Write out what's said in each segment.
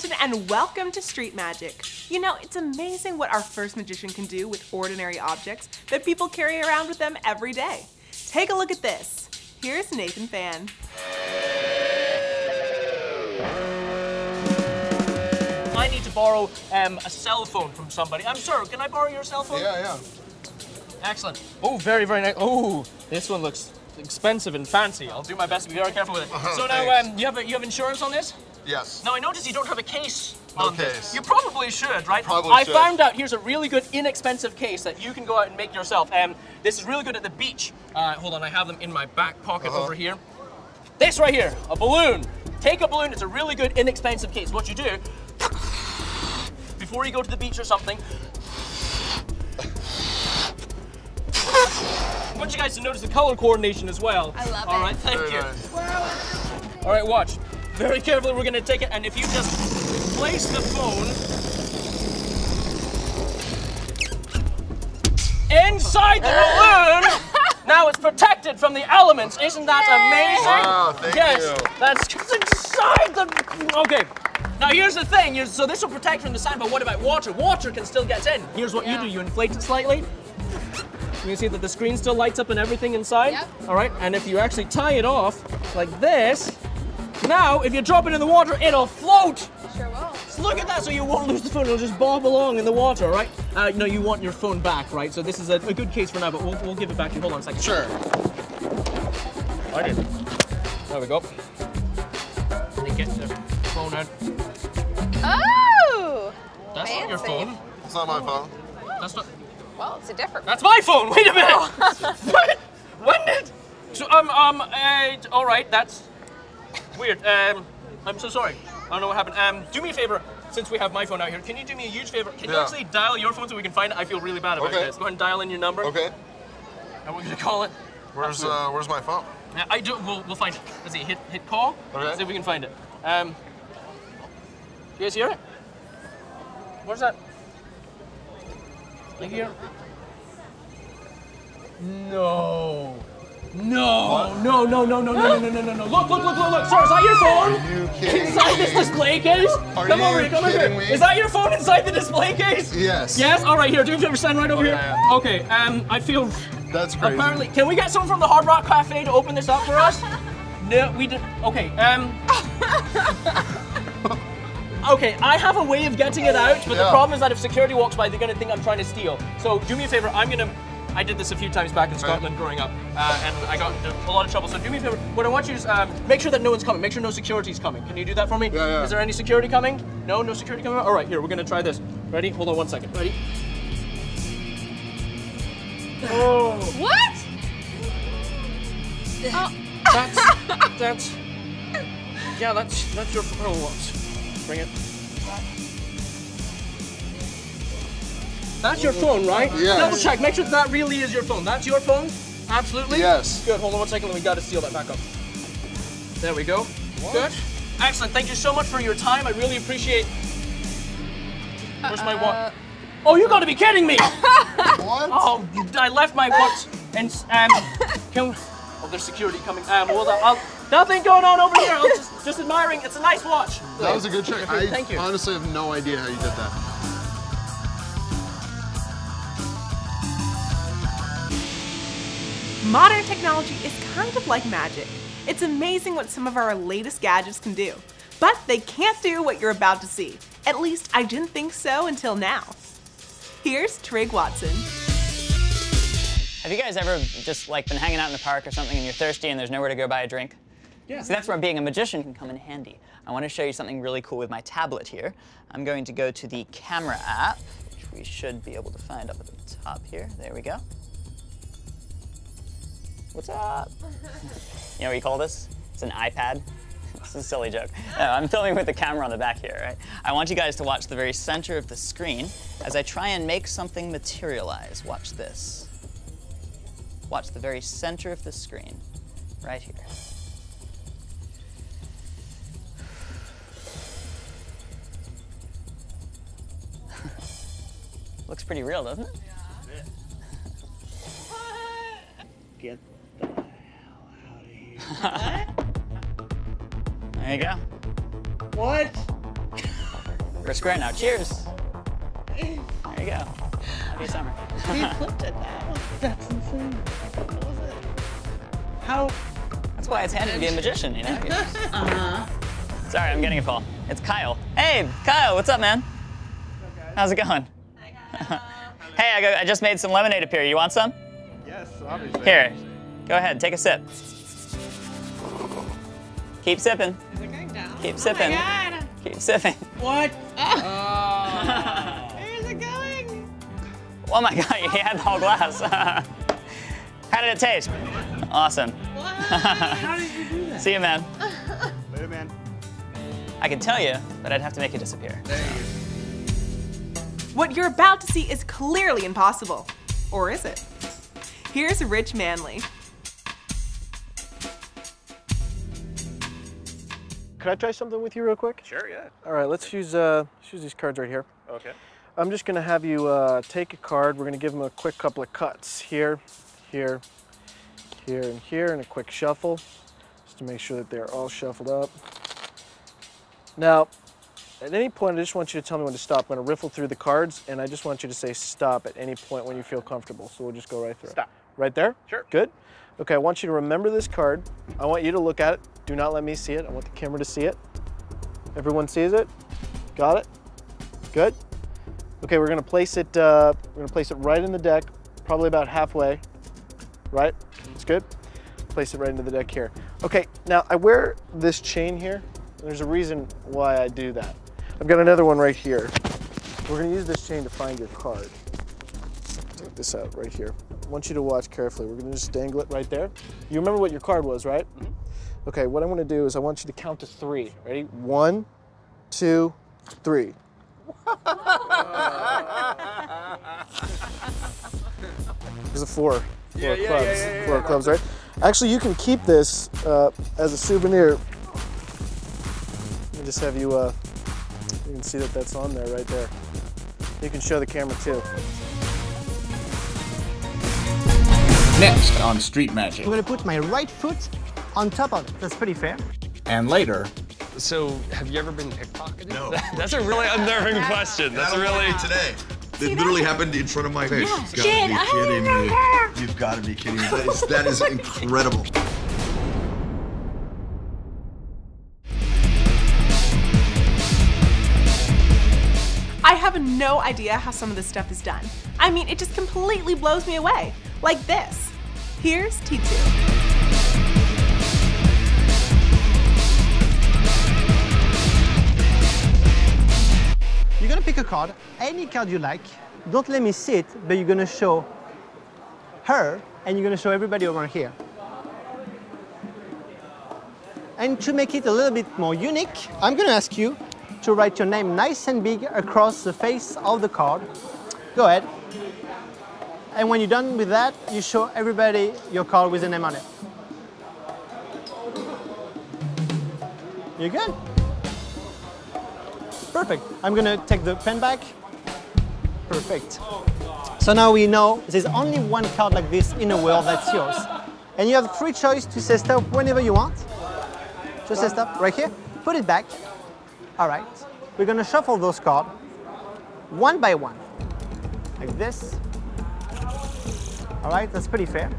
Stanton, and welcome to Street Magic. You know, it's amazing what our first magician can do with ordinary objects that people carry around with them every day. Take a look at this. Here's Nathan Fan. I need to borrow um, a cell phone from somebody. I'm sure. Can I borrow your cell phone? Yeah, yeah. Excellent. Oh, very, very nice. Oh, this one looks expensive and fancy. I'll do my best to be very careful with it. Uh-huh, so now, um, you have a, you have insurance on this? Yes. Now I notice you don't have a case No on this. You probably should, right? Probably I should. found out here's a really good, inexpensive case that you can go out and make yourself. Um, this is really good at the beach. Uh, hold on, I have them in my back pocket Uh-huh. over here. This right here, a balloon. Take a balloon. It's a really good, inexpensive case. What you do before you go to the beach or something. I want you guys to notice the color coordination as well. I love All it. right, thank Very you. nice. All right, watch. Very carefully, we're gonna take it, and if you just place the phone inside the balloon, now it's protected from the elements. Isn't that amazing? Wow, thank yes, you. that's inside the. Okay. Now here's the thing. you so this will protect from the sun, but what about water? Water can still get in. Here's what Yeah. you do. You inflate it slightly. You can see that the screen still lights up and everything inside. Yep. All right, and if you actually tie it off like this, now if you drop it in the water, it'll float. Sure will. So look at that, so you won't lose the phone. It'll just bob along in the water, right? Uh, no, you want your phone back, right? So this is a, a good case for now, but we'll, we'll give it back to you. Hold on a second. Sure. I did. There we go. Let get the phone out. Oh! That's not your phone. It's not my phone. That's not. Well, it's a different That's my phone. Wait a minute. what? When did? So um um uh, all right. That's weird. Um, I'm so sorry. I don't know what happened. Um, do me a favor. Since we have my phone out here, can you do me a huge favor? Can you actually dial your phone so we can find it? I feel really bad about Okay. this. Go ahead and dial in your number. Okay. And we're gonna call it. Where's uh, where's my phone? Yeah, I do. We'll, we'll find it. Let's see. Hit hit call. Okay. See if we can find it. Um, you guys hear it? Where's that? You hear? No. No. No. No. No. No. No. No. No. No. No. No. Look! Look! Look! Look! Look! Sir, is that your phone? Are you kidding Inside this display case? Are come you over here. Come over kidding here. me? Is that your phone inside the display case? Yes. Yes. All right. Here. Do me a favor. Stand right over here. yeah. Okay. Um, I feel. That's crazy. Apparently, can we get someone from the Hard Rock Cafe to open this up for us? no, we did. Okay. Um. okay, I have a way of getting it out, but the problem is that if security walks by, they're gonna think I'm trying to steal. So do me a favor. I'm gonna. I did this a few times back in Scotland growing up, uh, and I got into a lot of trouble. So do me a favor. What I want you to is um, make sure that no one's coming. Make sure no security's coming. Can you do that for me? Yeah, yeah. Is there any security coming? No, no security coming. All right, here we're gonna try this. Ready? Hold on one second. Ready? Oh. What? That's that's yeah. That's that's your oh what? Bring it. That's your phone, right? Yes. Double check. Make sure that really is your phone. That's your phone. Absolutely. Yes. Good. Hold on one second. We got to seal that back up. There we go. Good. Excellent. Thank you so much for your time. I really appreciate. Where's my watch? Oh, you got to be kidding me! What? Oh, I left my watch and um. Can, we... oh, there's security coming. Um, well, I'll, nothing going on over here. I'm just, just admiring. It's a nice watch. That was a good trick. I Thank you. honestly have no idea how you did that. Modern technology is kind of like magic. It's amazing what some of our latest gadgets can do. But they can't do what you're about to see. At least I didn't think so until now. Here's Trigg Watson. Have you guys ever just like been hanging out in the park or something and you're thirsty and there's nowhere to go buy a drink? Yeah. So that's where being a magician can come in handy. I want to show you something really cool with my tablet here. I'm going to go to the camera app, which we should be able to find up at the top here. There we go. What's up? you know what you call this? It's an iPad. It's a silly joke. No, I'm filming with the camera on the back here, right? I want you guys to watch the very center of the screen as I try and make something materialize. Watch this. Watch the very center of the screen, right here. Looks pretty real, doesn't it? Yeah. Get There you go. What? We're square now. Cheers. There you go. Happy summer. He flipped it now. That's insane. What was it? How? That's why it's handy to be a magician, you know? Uh-huh. Sorry, I'm getting a call. It's Kyle. Hey, Kyle, what's up, man? How's it going? hey, I, go, I just made some lemonade appear. You want some? Yes, obviously. Here, go ahead, take a sip. Keep sipping. Is it going down? Keep sipping. Oh my god. Keep sipping. What? Oh! oh. Where's it going? Oh my god, you had the whole glass. How did it taste? Awesome. What? How did you do that? See you, man. Later, man. I can tell you, but I'd have to make it disappear. What you're about to see is clearly impossible. Or is it? Here's Rich Manley. Could I try something with you real quick? Sure, yeah. All right, let's use uh, let's use these cards right here. Okay. I'm just gonna have you uh, take a card. We're gonna give them a quick couple of cuts here, here, here, and here, and a quick shuffle, just to make sure that they're all shuffled up. Now, at any point, I just want you to tell me when to stop. I'm gonna riffle through the cards, and I just want you to say stop at any point when you feel comfortable. So we'll just go right through. Stop. Right there? Sure. Good. Okay, I want you to remember this card. I want you to look at it. Do not let me see it. I want the camera to see it. Everyone sees it? Got it? Good. Okay, we're gonna place it. Uh, we're gonna place it right in the deck, probably about halfway. Right? It's good. Place it right into the deck here. Okay, now I wear this chain here. There's a reason why I do that. I've got another one right here. We're gonna use this chain to find your card. Take this out right here. I want you to watch carefully. We're gonna just dangle it right there. You remember what your card was, right? Okay, what I'm gonna do is I want you to count to three. Ready? One, two, three. There's a four. Four Yeah, yeah, clubs. yeah, yeah, yeah, four clubs, right? Actually, you can keep this uh, as a souvenir. Let me just have you, uh, you can see that that's on there right there. You can show the camera too. Next on Street Magic. I'm gonna put my right foot on top of it. That's pretty fair. And later, So, have you ever been pickpocketed? No. That's a really unnerving question. That's a really. today. It literally happened in front of my face. You've got to be kidding me. You've got to be kidding me. That is, that is oh incredible. I have no idea how some of this stuff is done. I mean, it just completely blows me away. Like this. Here's T2. You're gonna pick a card, any card you like. Don't let me see it, but you're gonna show her and you're gonna show everybody around here. And to make it a little bit more unique, I'm gonna ask you to write your name nice and big across the face of the card. Go ahead. And when you're done with that, you show everybody your card with a name on it. You're good. Perfect. I'm gonna take the pen back. Perfect. So now we know there's only one card like this in the world that's yours. And you have free choice to say stop whenever you want. Just say stop right here. Put it back. All right. We're gonna shuffle those cards one by one. Like this. All right, that's pretty fair.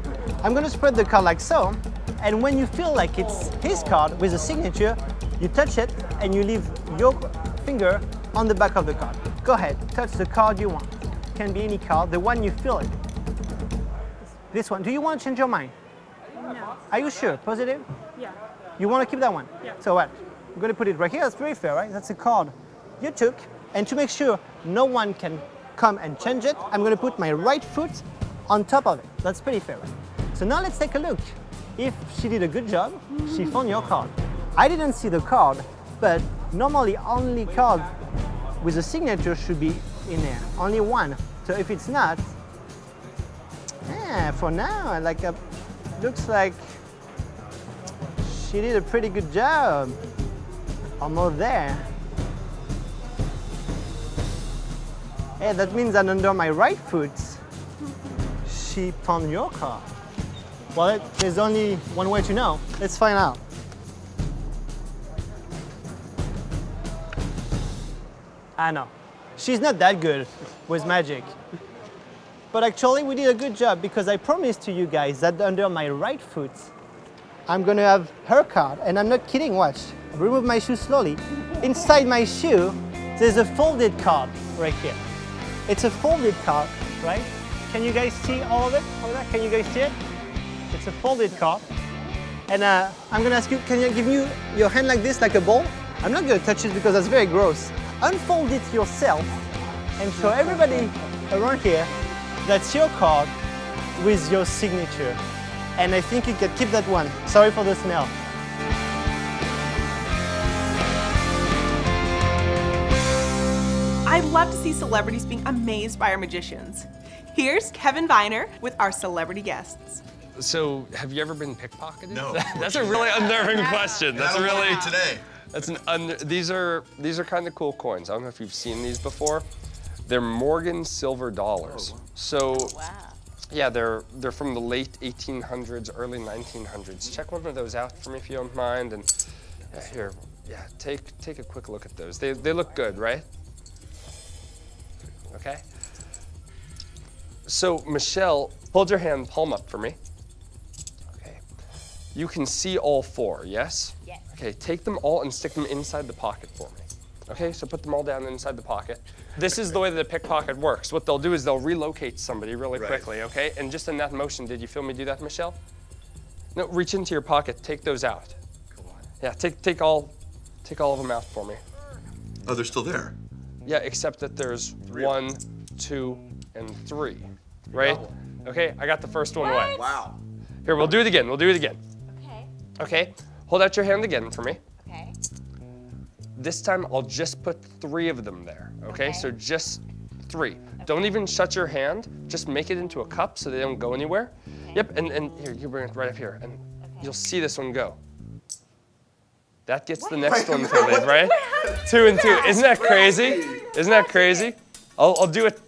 I'm gonna spread the card like so. And when you feel like it's his card with a signature, you touch it and you leave your finger on the back of the card. Go ahead, touch the card you want. Can be any card, the one you feel it. This one. Do you want to change your mind? No. Are you sure? Positive? Yeah. You want to keep that one? Yeah. So what? I'm going to put it right here. That's very fair, right? That's a card you took. And to make sure no one can come and change it, I'm going to put my right foot on top of it. That's pretty fair, right? So now let's take a look. If she did a good job, she found your card. I didn't see the card, but normally only card with a signature should be in there. Only one. So if it's not, yeah, for now, like a, looks like she did a pretty good job. Almost there. Hey, that means that under my right foot, she found your car. Well, there's only one way to know. Let's find out. I know. She's not that good with magic. But actually, we did a good job because I promised to you guys that under my right foot, I'm gonna have her card. And I'm not kidding, watch. Remove my shoe slowly. Inside my shoe, there's a folded card right here. It's a folded card, right? Can you guys see all of it? All of that? Can you guys see it? It's a folded card. And uh, I'm gonna ask you, can you give me your hand like this, like a ball? I'm not gonna touch it because that's very gross. Unfold it yourself and show everybody around here that's your card with your signature. And I think you can keep that one. Sorry for the smell. I love to see celebrities being amazed by our magicians. Here's Kevin Viner with our celebrity guests. So, have you ever been pickpocketed? No. That's a really unnerving question. That's I don't really today. That's an un these are these are kind of cool coins. I don't know if you've seen these before. They're Morgan silver dollars. Oh, so yeah, they're they're from the late 1800s, early 1900s. Check one of those out for me if you don't mind. And yeah, here, yeah, take take a quick look at those. They they look good, right? Okay. So Michele, hold your hand palm up for me. Okay. You can see all four, yes? Yes. Okay, take them all and stick them inside the pocket for me. Okay, so put them all down inside the pocket. This is the way that a pickpocket works. What they'll do is they'll relocate somebody really Right. quickly, okay? And just in that motion, did you feel me do that, Michele? No, reach into your pocket, take those out. Yeah, take take all take all of them out for me. Oh, they're still there. Yeah, except that there's one, two, and three. Right? Okay, I got the first one away. Wow. Here, we'll do it again. We'll do it again. Okay. Okay, hold out your hand again for me. Okay. This time I'll just put three of them there. Okay, Okay. so just three. Okay. Don't even shut your hand. Just make it into a cup so they don't go anywhere. Yep, and, and here, you bring it right up here, and you'll see this one go. That gets the next one filled, right? Two and two. Isn't that crazy? Isn't that crazy? I'll, I'll do it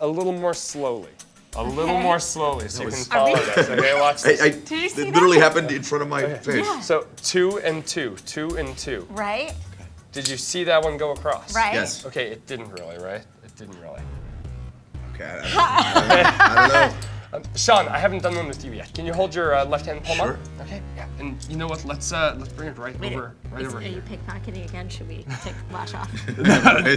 a little more slowly. A little more slowly so you can follow this. Okay, watch this. I, Did you see it that? literally happened in front of my face. So two and two, two and two. Right? Did you see that one go across? Right. Yes. Okay, it didn't really, right? It didn't really. Okay, I, I, I don't know. Um, Sean, I haven't done one with you yet. Can you hold your uh, left hand palm Sure. up? Okay. Yeah. And you know what? Let's uh, let's bring it right Wait, over, right is- over are here. you pickpocketing again? Should we take the flash off?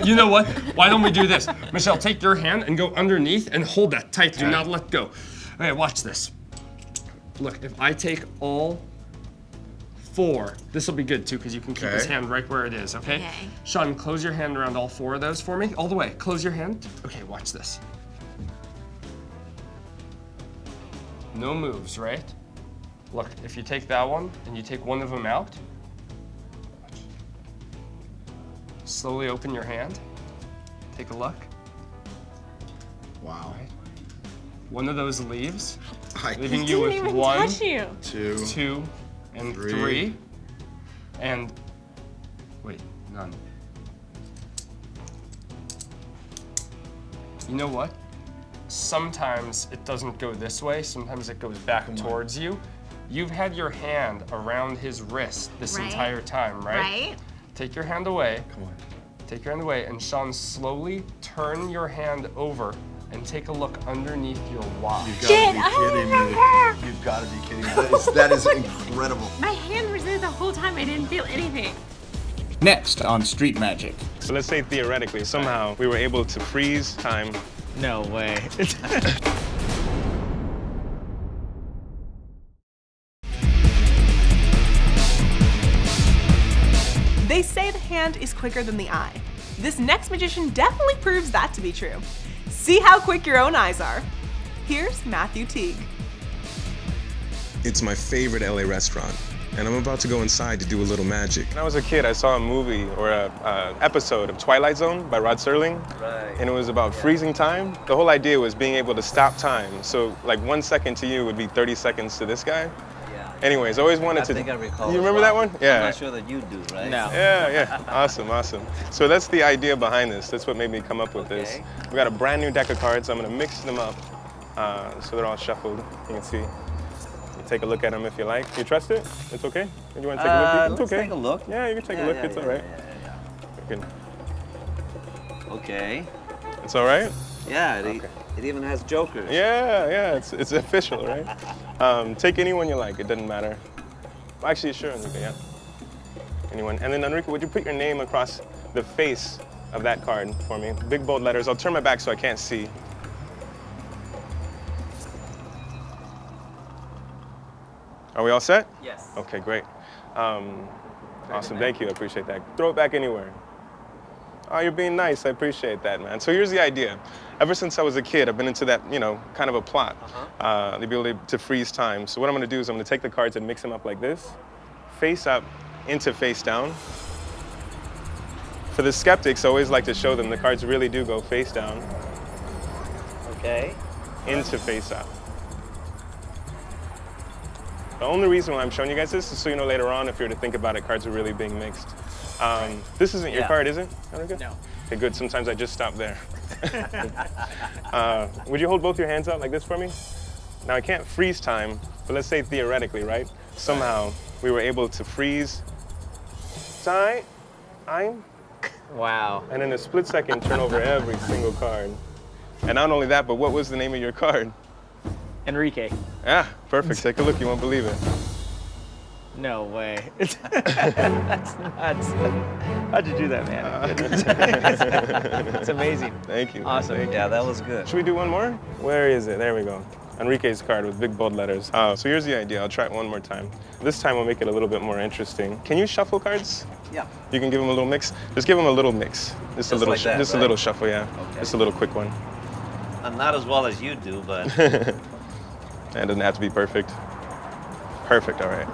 you know what? Why don't we do this? Michele, take your hand and go underneath and hold that tight. Do not let go. Okay, watch this. Look, if I take all four, this will be good too because you can keep his hand right where it is, okay? Okay. Sean, close your hand around all four of those for me. All the way. Close your hand. Okay, watch this. No moves, right? Look, if you take that one and you take one of them out, watch. slowly open your hand. Take a look. Wow. One of those leaves, I, leaving you with Didn't one, touch you. two. two, and Three. three. And wait, none. You know what? Sometimes it doesn't go this way, sometimes it goes back towards you. You've had your hand around his wrist this Right. entire time, right? Right? Take your hand away. Come on. Take your hand away, and Sean, slowly turn your hand over and take a look underneath your watch. You've got Shit, to I be kidding remember. me. You've got to be kidding me. That is, that is incredible. My hand was there the whole time. I didn't feel anything. Next on Street Magic. So let's say theoretically, somehow we were able to freeze time. No way. They say the hand is quicker than the eye. This next magician definitely proves that to be true. See how quick your own eyes are. Here's Matthew Teague. It's my favorite LA restaurant, and I'm about to go inside to do a little magic. When I was a kid, I saw a movie or a, a episode of Twilight Zone by Rod Serling, and it was about freezing time. The whole idea was being able to stop time. So like one second to you would be 30 seconds to this guy. Yeah. Anyways, I always wanted I to. think I recall. You remember well. that one? Yeah. I'm Yeah. not sure that you do, right? No. Yeah, yeah. Awesome, awesome. So that's the idea behind this. That's what made me come up with this. Okay. We got a brand new deck of cards. I'm gonna mix them up uh, so they're all shuffled. You can see. Take a look at them if you like. You trust it? It's okay? You want to take a Uh, look? It's let's okay. take a look. Yeah, you can take Yeah, a look. yeah, it's yeah, all right. yeah, yeah, yeah. Can- Okay. It's all right? Yeah, it, it even has jokers. Yeah, yeah, it's, it's official, right? Um, take anyone you like, it doesn't matter. Actually, sure, Enrique, yeah. Anyone. And then, Enrique, would you put your name across the face of that card for me? Big, bold letters. I'll turn my back so I can't see. Are we all set? Yes. Okay, great. Um, awesome, thank you, I appreciate that. Throw it back anywhere. Oh, you're being nice, I appreciate that, man. So here's the idea. Ever since I was a kid, I've been into that, you know, kind of a plot, uh the ability to freeze time. So what I'm gonna do is I'm gonna take the cards and mix them up like this, face up into face down. For the skeptics, I always like to show them the cards really do go face down Okay. into face up. The only reason why I'm showing you guys this is so you know later on if you're to think about it, cards are really being mixed. Um, this isn't your Yeah. card, is it? Enrique? No. Okay, good. Sometimes I just stop there. uh, would you hold both your hands out like this for me? Now I can't freeze time, but let's say theoretically, right? Somehow we were able to freeze time, I'm, Wow. and in a split second turn over every single card. And not only that, but what was the name of your card? Enrique. Yeah, perfect. Take a look. You won't believe it. No way. That's nuts. How'd you do that, man? it's amazing. Thank you. Awesome. Thank you. Yeah, that was good. Should we do one more? Where is it? There we go. Enrique's card with big bold letters. Uh, so here's the idea. I'll try it one more time. This time we'll make it a little bit more interesting. Can you shuffle cards? Yeah. You can give them a little mix. Just give them a little mix. Just, a little, like that, just right? a little shuffle, yeah. Okay. Just a little quick one. Uh, not as well as you do, but And it doesn't have to be perfect. Perfect. All right.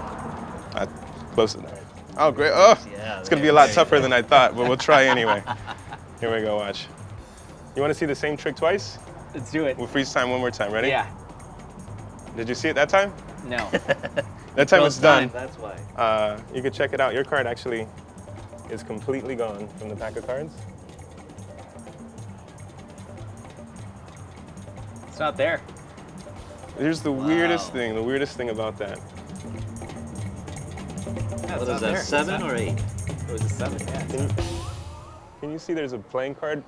Uh, close enough. Oh, great. Oh, Yeah, it's gonna be a lot tougher than I thought, but we'll try anyway. Here we go. Watch. You want to see the same trick twice? Let's do it. We'll freeze time one more time. Ready? Yeah. Did you see it that time? No. That time it's done. time, That's why. Uh, you can check it out. Your card actually is completely gone from the pack of cards. It's not there. Here's the weirdest thing. The weirdest thing about that. Yeah, What is that, seven or eight? It was a seven, yeah. Can you, can you see there's a playing card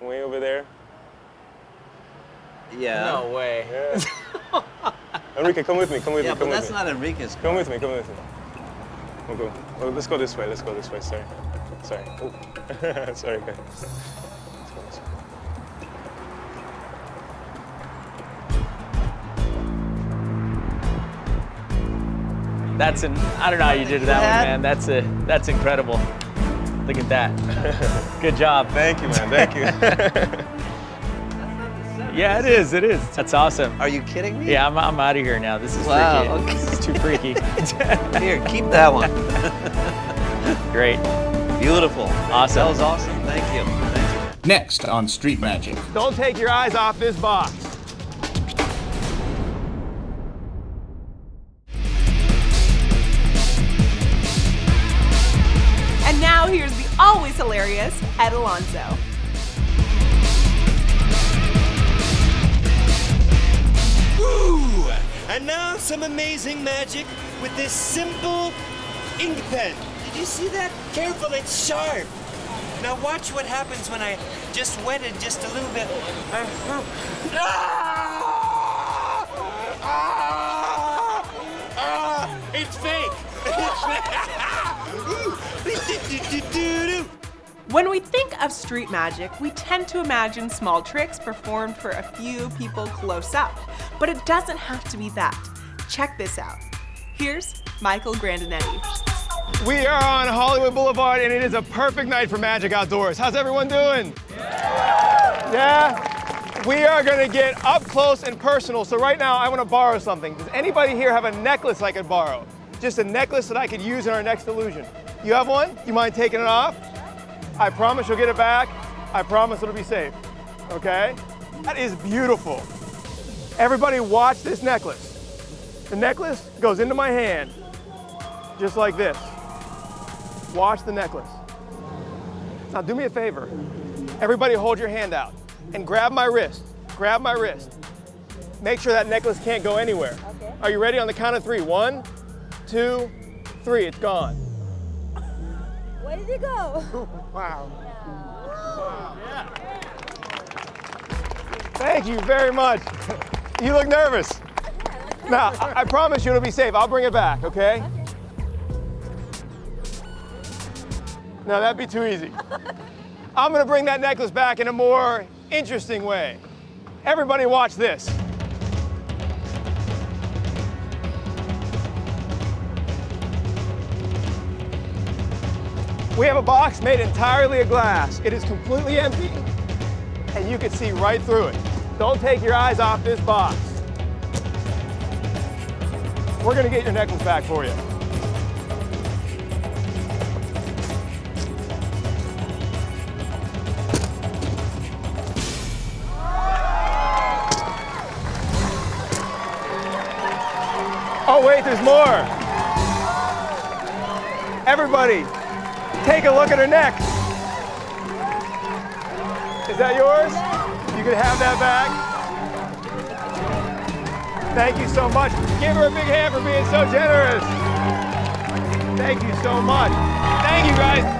way over there? Yeah. No way. Yeah. Enrique, come with me. Come with Yeah, me. but Come with that's me. not Enrique's. Come with me. Come with me. We'll go. Well, let's go this way. Let's go this way. Sorry. Sorry. Oh. Sorry, guys. That's an. I don't know how you did that one, man. That's a. That's incredible. Look at that. Good job. Thank you, man. Thank you. Yeah, it is. It is. That's awesome. Are you kidding me? Yeah, I'm, I'm out of here now. This is Wow, freaky. okay. This is too freaky. Here, keep that one. Great. Beautiful. Awesome. That was awesome. Thank you. Thank you. Next on Street Magic. Don't take your eyes off this box. Always hilarious Ed Alonzo. Ooh! And now some amazing magic with this simple ink pen. Did you see that? Careful, it's sharp. Now watch what happens when I just wet it just a little bit. Ah! Ah! Ah! It's fake. It's fake. When we think of street magic, we tend to imagine small tricks performed for a few people close up. But it doesn't have to be that. Check this out. Here's Michael Grandinetti. We are on Hollywood Boulevard, and it is a perfect night for Magic Outdoors. How's everyone doing? Yeah? We are gonna get up close and personal. So right now, I wanna borrow something. Does anybody here have a necklace I could borrow? Just a necklace that I could use in our next illusion. You have one? You mind taking it off? I promise you'll get it back. I promise it'll be safe. Okay? That is beautiful. Everybody watch this necklace. The necklace goes into my hand, just like this. Watch the necklace. Now do me a favor. Everybody hold your hand out and grab my wrist. Grab my wrist. Make sure that necklace can't go anywhere. Okay. Are you ready on the count of three? One, two, three. It's gone. Way did go? wow. wow. Yeah. Thank you very much. You look nervous. Yeah, now. I, I, promise you it'll be safe. I'll bring it back, okay? okay. Now that'd be too easy. I'm gonna bring that necklace back in a more interesting way. Everybody watch this. We have a box made entirely of glass. It is completely empty, and you can see right through it. Don't take your eyes off this box. We're gonna get your necklace back for you. Oh wait, there's more. Everybody, take a look at her neck. Is that yours? You can have that back. Thank you so much. Give her a big hand for being so generous. Thank you so much. Thank you guys.